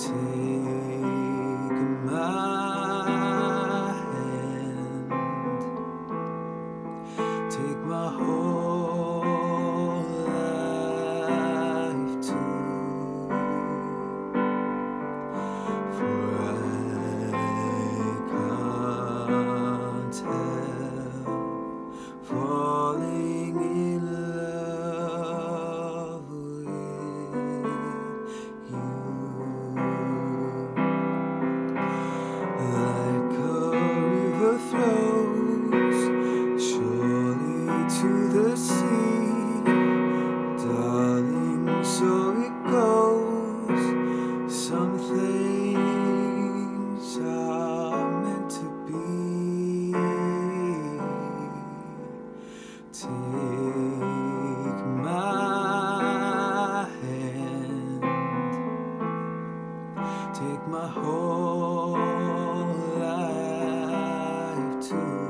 take my hand, take my whole. Take my hand, take my whole life too.